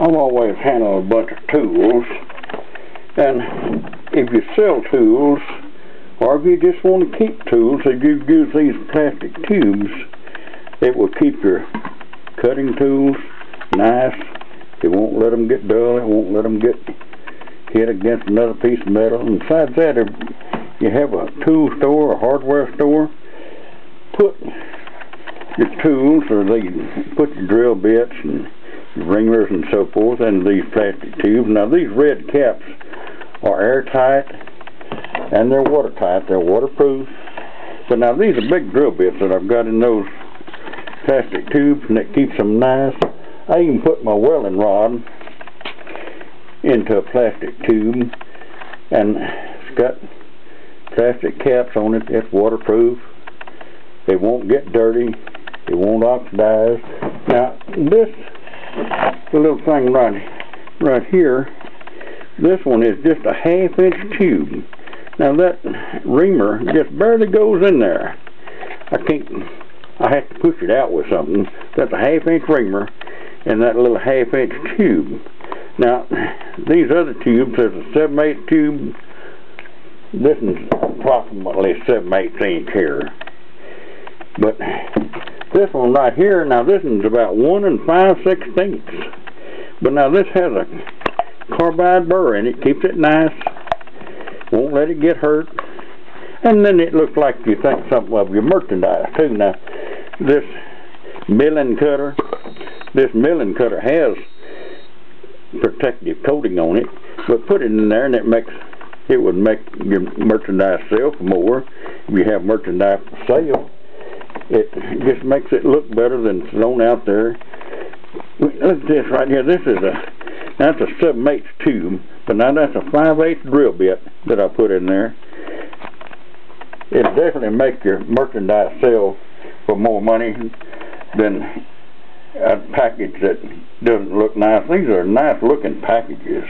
I've always handled a bunch of tools, and if you sell tools, or if you just want to keep tools, if you use these plastic tubes, it will keep your cutting tools nice. It won't let them get dull. It won't let them get hit against another piece of metal. And besides that, if you have a tool store, a hardware store, put your tools or they put your drill bits and ringers and so forth and these plastic tubes. Now these red caps are airtight and they're watertight. They're waterproof. But now these are big drill bits that I've got in those plastic tubes and it keeps them nice. I even put my welding rod into a plastic tube and it's got plastic caps on it. It's waterproof. It won't get dirty. It won't oxidize. Now this little thing right right here, this one is just a half inch tube. Now that reamer just barely goes in there. I can't, I have to push it out with something. That's a half inch reamer and that little half inch tube. Now, these other tubes, there's a 7 8 tube. This is approximately 7 8 inch here. But this one right here, now this one's about 1 and 5 sixteenths. But now this has a carbide burr in it, keeps it nice, won't let it get hurt. And then it looks like you think something of your merchandise too. Now, this milling cutter, this milling cutter has protective coating on it, but put it in there and it makes it would make your merchandise sell more. If you have merchandise for sale, it just makes it look better than thrown out there. Look at this right here. This is a that's a 7 8 tube, but now that's a 5 8 drill bit that I put in there. It'll definitely make your merchandise sell for more money than a package that doesn't look nice. These are nice looking packages.